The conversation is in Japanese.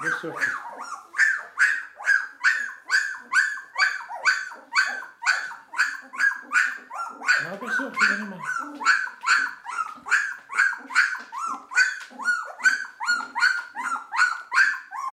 Sophie. No, pues Sophie, ano naman.